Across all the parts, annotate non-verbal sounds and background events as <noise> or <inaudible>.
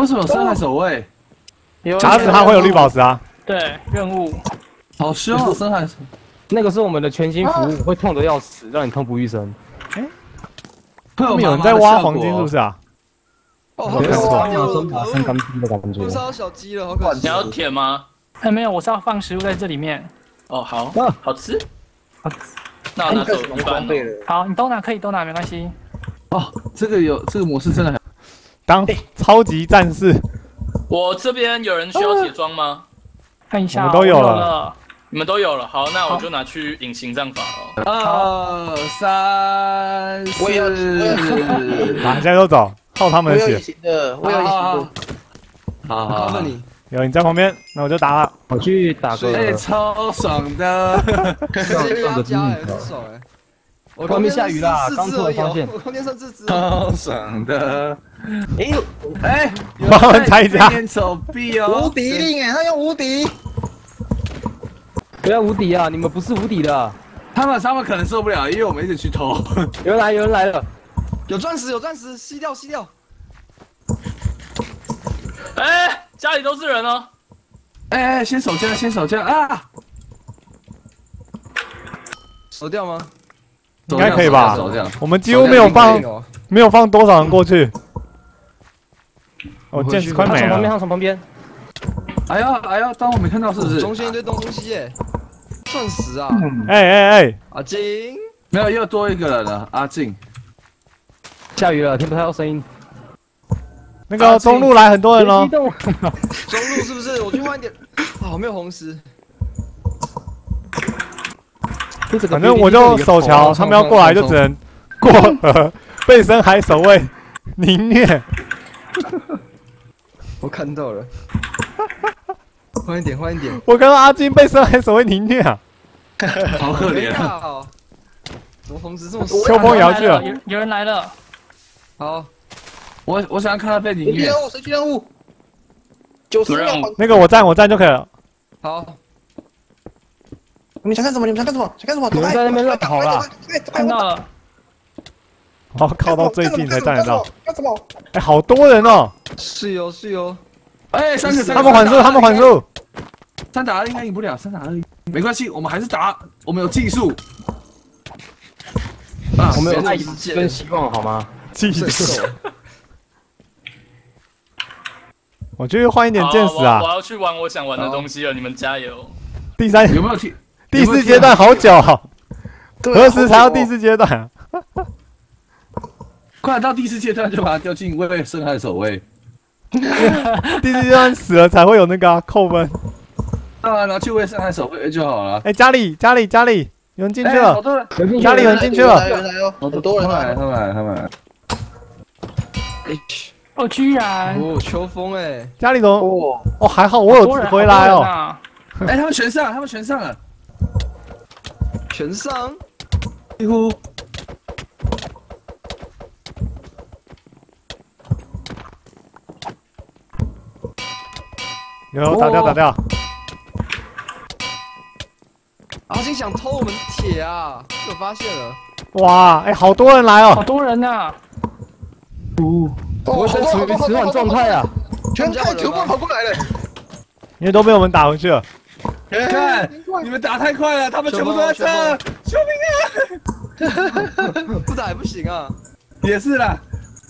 为什么有深海守卫？有打死他会有绿宝石啊！对任务，好凶哦，深海守那个是我们的全新服务，会痛得要死，让你痛不欲生。会他们有有人在挖黄金是不是？啊？哦，没有怕马哦！上马上干逼的感觉我。杀到小鸡了，好可惜。你要舔吗？哎没有，我是要放食物在这里面。哦，好啊，好吃。那我拿走一半哦。好，你都拿可以都拿没关系。哦，这个有这个模式真的很当超级战士，我这边有人需要铁装吗？看一下，我们都有了了。你们都有了，好，那我就拿去隐形战法了。二三四，我也要我也啊，现在都走，靠他我有隐们的血。形的，我有隐形的。好好好告诉，你，有你在旁边，那我就打了。我去打个哎，超爽的，直接被压加哎，很爽哎。我外面下雨啦空间刚突然发现我空间上自制。超爽的。哎呦，哎，帮他们拆家点手臂哦，无敌令哎，他用无敌。不要无敌啊！你们不是无敌的啊。他们他们可能受不了，因为我们一直去偷。有人来，有人来了。有钻石，有钻石，吸掉，吸掉。哎，家里都是人哦。哎哎，先守家，先守家啊！守掉吗？应该可以吧我们几乎没有放没有放多少人过去。哦，剑士快没他从旁边，从旁边。哎呀哎呀，当我没看到是不是？中间一堆东西耶，钻石啊！哎哎哎，阿金，没有，又多一个人了，阿静。下雨了，听不太到声音。那个中路来很多人哦别激。动。中路是不是？我去换一点。<coughs> 啊，没有红石。反正我就守桥，他们要过来就只能过河，被深海守卫凌虐。<laughs> 我看到了。<laughs> 换一点，换一点。我刚刚阿金被深海守卫凌虐啊！<laughs> 好可怜啊！怎么红石这么秋风也要去了有有人来了，好，我我想要看他被凌虐谁去任。务？谁去任务？九十秒什么任务。那个我站我站就可以了。好，你们想干什么？你们想干什么？想干什么？你们在那边乱跑了！看到了，然后靠到最近才站得到。干什么？哎，好多人哦！是哦，是哦。哎，三个三个，他们缓速，他们缓速。三打二应该赢不了，三打二没关系，我们还是打，我们有技术。啊，我们有爱谁能跟希望，好吗？技射术，手，我去换一点见识啊我！要去玩我想玩的东西了，你们加油。第三、有没有踢？第四阶段好久哦，何时才到第？四阶段啊？快到第四阶段就把他丢进为深海守卫。<laughs> 第四阶段死了才会有那个啊扣分。当然拿，去为深海守卫就好了。哎，家里家里家里有人进去了，家里有人进去了。他们。他们来，他们来。哦，居然哦，秋风哎，家里怎么？哦，哦，还好我有回来哦。哎，他们全上，他们全上了，全上。几乎。有打掉打掉，阿星想偷我们铁啊，被我发现了。哇，哎，好多人来哦好哦。多人呐！我在处于迟缓状态啊！全看全部跑过来了。因为都被我们打回去了。看，你们打太快了，他们全部都在这，救命啊 <laughs> 不打也不行啊。啊！也是啦，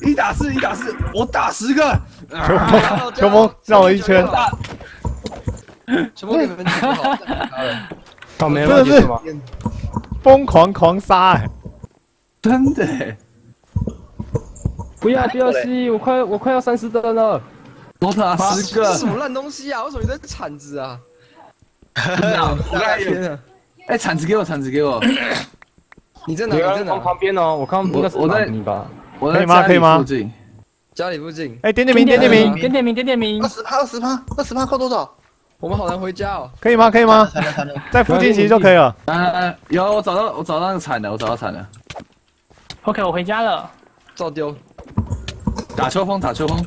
一打四，一打四，我打十个。<laughs> 秋风秋风绕了一圈，打 <laughs> 全部给你们几个好。倒霉真的是了，什么？疯狂狂杀哎！真的欸，不要不要吸，我快我快要三十灯了。我打十个这是什。么烂东西啊？为什么有堆铲子啊？我刚才有天啊！哎，铲子给我，铲子给我。<coughs> 你在哪？你在哪？旁边哦，我我我在你吧？我可以吗可以吗附近。家里附近。哎，点点名点点名，点点名，点点名二。十趴，二十趴，二十趴扣多少？我们好难回家哦。可以吗？可以吗？在附近其实就可以了。啊，有，我找到，我找到那个铲了，我找到铲了。OK，我回家了。照丢。打秋风，打秋风。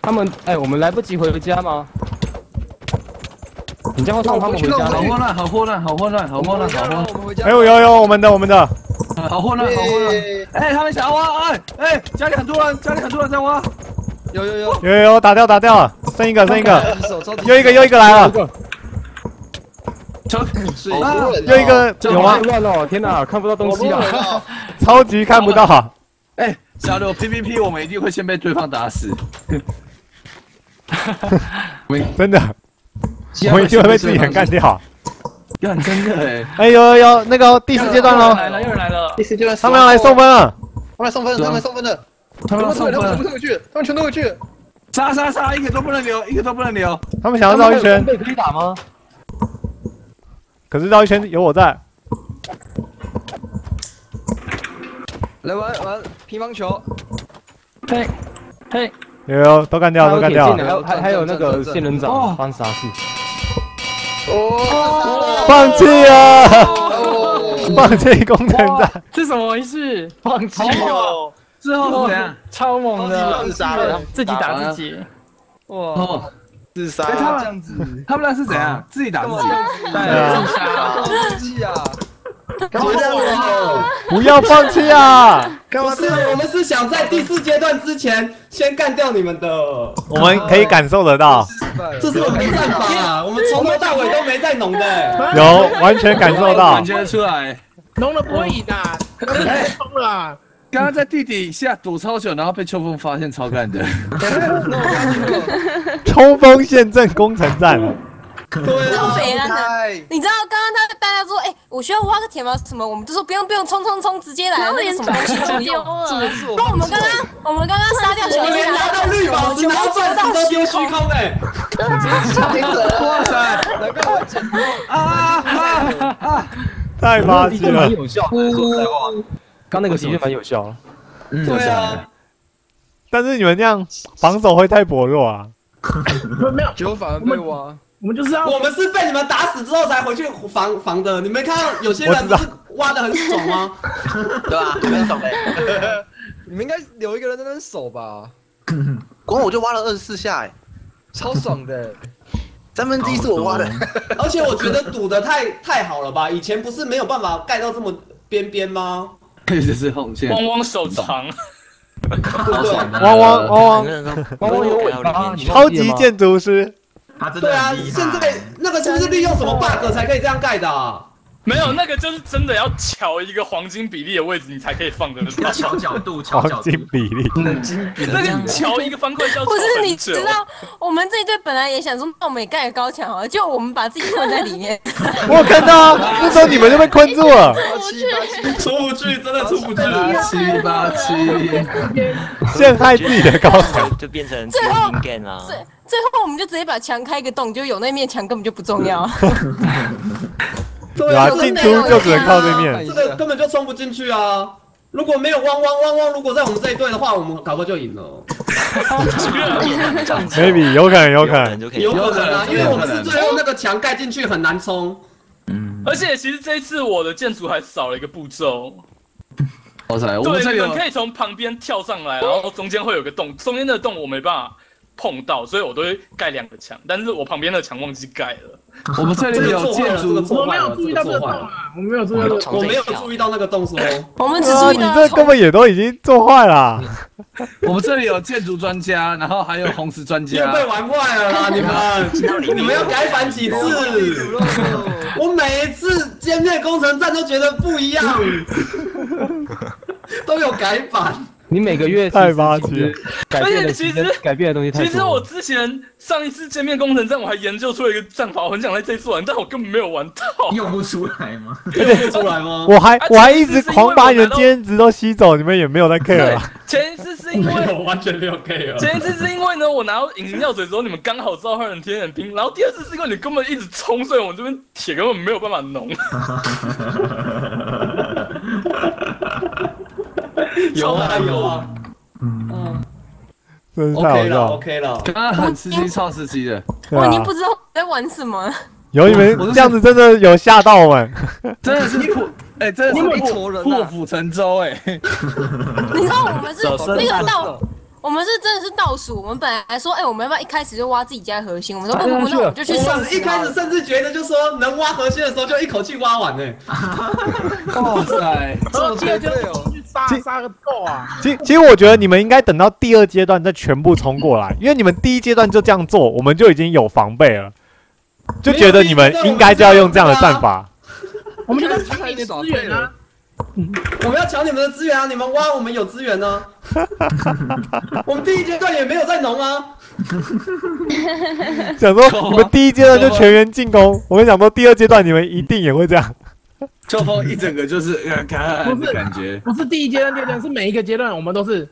他们哎，我们来不及回家吗？你这样会送他们回家好？混乱，好混乱，好混乱，好混乱，好混乱。哎呦有有我们的我们的，<laughs> 好混乱，好混乱。耶哎，他们想要挖，哎哎，家里很多人，家里很多人在挖。有有有，有有有，打掉打掉了，剩一个剩一个，又一个又一个来了，球是啊又一个有吗好？乱了！天哪，看不到东西啊！<laughs> 超级看不到，哎，小刘 PVP 我们一定会先被对方打死。<laughs> 我们真的，我们一定会被自己人干掉。干真的 <laughs> 哎，哎有有有，那个第四阶段喽，又来了，又来了。第。四阶段，他们要来送分了，他们来送分，他们来送分的，他们要送他们分了，全部回去，他们全都回去。杀杀杀，一个都不能留，一个都不能留。他们想要绕一圈，被可以打吗？可是绕一圈有我在，来玩玩乒乓球，嘿，嘿，有有都干掉都干掉。还，有还还有那个仙人哦。掌帮杀死。哦，放弃啊，哦，放弃工程战，这怎么回事？放弃哦，之后是怎样？超猛的，自杀了，自己打自己。哇，哦，自杀哎，他们这样子，他们那是怎样？自己打自己？对，自杀。生气啊！干嘛这样子？不要放弃啊！干嘛这样？我们是想在第四阶段之前先干掉你们的，我们可以感受得到，这是我们的战法啊！我们从头到尾都没在弄的。有完全感受到感，觉得出来。弄了不会赢啊，冲了啊！刚刚在地底下躲超久，然后被秋风发现，超干的。冲锋陷阵攻城战，对啊，你知道刚刚他大家说，哎、我需要挖个铁吗？什么？我们就说不用不用，冲冲冲，直接来，那个什么东西不用。是我那我们刚刚我们刚刚杀掉小我们连拿到绿宝石、拿到钻石都丢虚空哎！哇塞！难怪我捡啊啊啊！太霸气了蛮。有效的，说实在话，刚那个的确蛮有效的。对啊，但是你们这样防守会太薄弱啊！没有，结果反而被挖，我们就是要我们是被你们打死之后才回去防防的。你没看到有些人不是挖的很爽吗？<laughs> 对吧？很爽呗。你们应该留一个人在那守吧，光我就挖了二十四下，哎，超爽的。三分之一是我挖的。<laughs> 而且我觉得赌的太太好了吧？以前不是没有办法盖到这么边边吗？这是红线。汪汪手长，对不对？汪汪汪汪，汪汪 <laughs> 有尾巴，超级建筑师，对啊，现在那个是不是利用什么 bug 才可以这样盖的啊？没有那个就是真的要瞧一个黄金比例的位置，你才可以放得到。调角度，<laughs> 调角黄金比例，那个瞧一个方块是要不是你知道，我们这一队本来也想说，那我们也盖个高墙好了，就我们把自己困在里面。<laughs> 我有看到啊，那时候你们就被困住了，八七八七，出不去，真的出不去。八七八七，陷害自己的高墙。就变成最后最最后我们就直接把墙开个洞，就有那面墙根本就不重要。<laughs> 对啊，进出就只能靠对面。这个根本就冲不进去啊！如果没有汪汪汪汪，如果在我们这一队的话，我们搞不好就赢了。<laughs> maybe 有可能，有可能。有可能啊，因为我们是最后那个墙盖进去很难冲。嗯而且其实这一次我的建筑还少了一个步骤，哇塞！我们对，这可以从旁边跳上来，然后中间会有个洞，中间的洞我没办法碰到，所以我都会盖两个墙，但是我旁边的墙忘记盖了。<laughs> 我们这里有建筑，我没有注意到这个洞啊，我没有注意到这个。我没有注意到那个洞说，<laughs> 我们只注意到你这根本也都已经做坏了。<laughs> 我们这里有建筑专家，然后还有红石专家。又被玩坏了啦！你们，你们要改版几次？我每一次歼灭工程战都觉得不一样，都有改版。你每个月太霸气了，改变的而且其实改变的东西太其实我。之前上一次见面工程战，我还研究出了一个战法，我很想在这一次玩，但我根本没有玩到。用不出来吗？<laughs> 用不出来吗？<laughs> 我还啊我还一直狂把你的兼职都吸走，你们也没有在 care 啊。<laughs> 前一次是因为我完全没有 K 了。前一次是因为呢，我拿到隐形药水之后，你们刚好召唤人天眼兵，然后第二次是因为你根本一直冲，所以我们这边铁根本没有办法弄。<laughs> 有啊有啊真是太好，OK 了笑了。OK 了。刚刚很吃鸡，超吃鸡的。对啊我已经不，知道我在玩什么了。有你们这样子真的有吓到我们。<laughs> 真的是破，<laughs> 哎，真的是一坨人啊破釜沉舟，哎。你知道我们是那个倒，我们是真的是倒数。我们本来说，哎、我们要不要一开始就挖自己家核心？我们说不不不，那我们就去我们一开始甚至觉得，就说能挖核心的时候就一口气挖完呢。哇塞！这么绝对哦！杀杀个够啊！其其实我觉得你们应该等到第二阶段再全部冲过来，<laughs> 因为你们第一阶段就这样做，我们就已经有防备了，就觉得你们应该就要用这样的战法。我们就在抢你的资源啊！我们要抢你们的资源啊！你们挖，我们有资源呢。我们第一阶段也没有在农啊。想说你们第一阶段就全员进攻，我跟你讲说第二阶段你们一定也会这样。秋风一整个就是不是感觉，不是第一阶段、第二阶段，是每一个阶段我们都是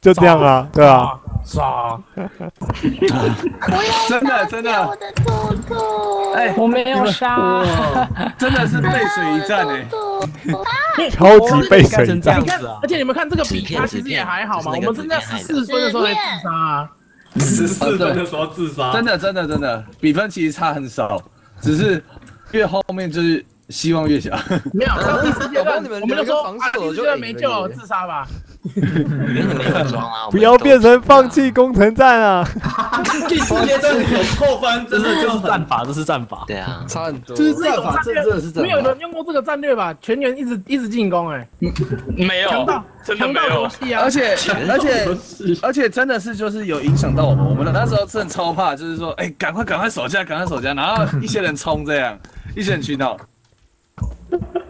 就这样啊，对啊。杀。<laughs> 真的真的，我的兔兔，哎，我没有杀，真的是背水一战哎，<laughs> 超级背水一你战。看，而且你们看这个比他其实也还好嘛，我们真的十四分的时候才自杀啊。十四分的时候自杀，真的真的真的，比分其实差很少，只是越后面就是希望越小。<laughs> 没有，到第四阶段你们我们就说防啊，第四阶守就段没救自杀吧。<laughs> 不要变成放弃攻城战啊！第四阶段有扣分，真的就是战法，这是战法。<laughs> 对啊，差很多。就是这种战法，这真的是战没有。人用过这个战略吧？全员一直一直进攻，哎，没有，强到真的没强到游有。戏啊！而且而且而且真的是就是有影响到我们，我们那时候真的超怕，就是说，哎，赶快赶快守家，赶快守家，然后一些人冲这样，一些人去闹。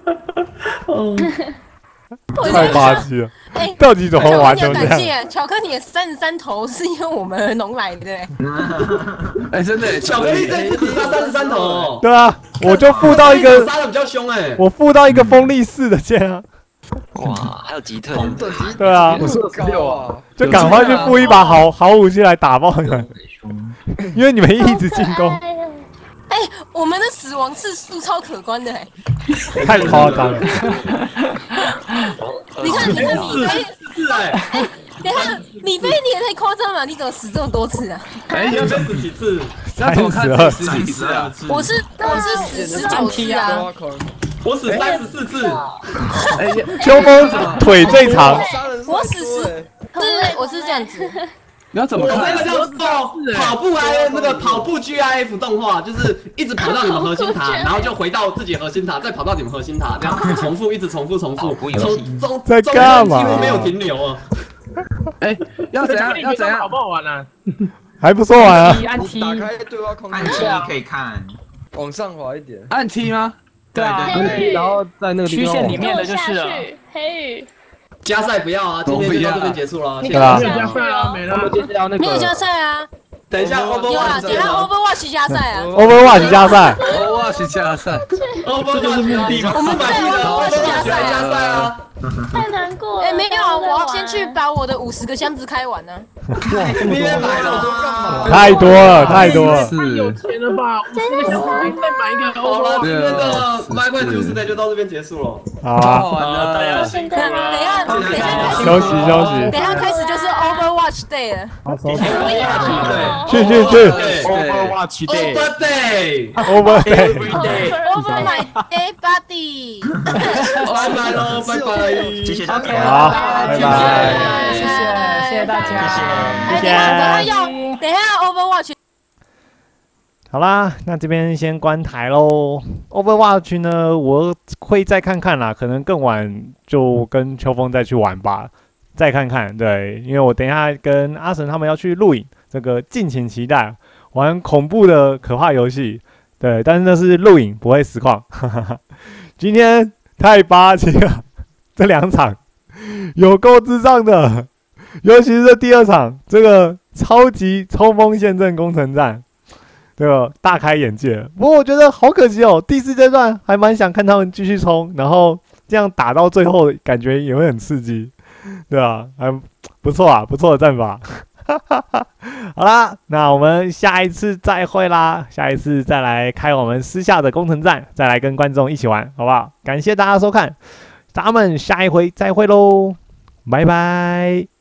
<laughs> 太垃圾了，哎，到底怎么玩成这巧克力很感样？巧克力三十三头是因为我们农来的，<laughs> 哎，真的，巧克力这次只杀三十三头。哦，对啊，我就附到一个，杀的比较凶哎。我附到一个锋利四的剑啊，哇，还有吉特，对啊，我是六啊，就赶快去附一把好好武器来打爆你们，因为你们一直进攻，哎，我们的死亡次数超可观的哎，太夸张了。<laughs> 你看你看你飞，是哎，等一下你飞你也太夸张了，你怎么死这么多次啊？哎，你要被死几次？那怎么看32第十几次啊？我是我是死十九次啊，我死三十四次，秋风腿最长，我死十，对对我是这样子，你要怎么我看那？个叫做跑步 I 那个跑步 GIF 动画，就是一直跑到你们核心塔，<laughs> 然后就回到自己核心塔，再跑到你们核心塔，这样 <laughs> 重复，一直重复，重复，从中在干嘛中间几乎没有停留啊。<laughs> 哎，要怎样？要怎样好？不好玩啊？还不错玩啊。按 T，打开对话框，按 T 可以看，往上滑一点。按 T 吗？对啊，然后在那个曲线里面的就是了。黑羽，加赛不要啊，今天就到这边结束了。谢没有加赛啊，没有加个赛啊，等一下，Overwatch 等一下 Overwatch 加赛啊，<laughs> Overwatch 加赛，哇，去加赛，Overwatch 就是目的嘛，我们四百 T 的 Overwatch 加赛啊加赛啊。太难过了。<laughs> 哎，没有啊，我先去把我的五十个箱子开完呢。你也买了，太多了，太多了。太有钱了吧？五十个小时再买一个好了，Overwatch 今天的 My Way Tuesday 就到这边结束了。好啊，好好玩啊，大家的。辛苦等了。休息休息，等一下开始就是 Overwatch Day 了。去去去 Overwatch Day，Over Day，，Over Day，Over my day body。拜拜喽，拜拜，谢谢大家。好，拜拜。谢谢谢谢大家，哎，等一下，等一下要，等一下 Overwatch 好啦，那这边先关台喽。Overwatch 呢，我会再看看啦，可能更晚就跟秋风再去玩吧，再看看。对，因为我等一下跟阿神他们要去录影，这个敬请期待。玩恐怖的可怕游戏，对，但是那是录影，不会实况。<laughs> 今天太霸气了，这两场有够智障的，尤其是这第二场，这个超级冲锋陷阵攻城战。对吧？大开眼界。不过我觉得好可惜哦，第四阶段还蛮想看他们继续冲，然后这样打到最后，感觉也会很刺激，对吧？还不错啊，不错的战法。<laughs> 好啦，那我们下一次再会啦，下一次再来开我们私下的工程战，再来跟观众一起玩，好不好？感谢大家收看，咱们下一回再会喽，拜拜。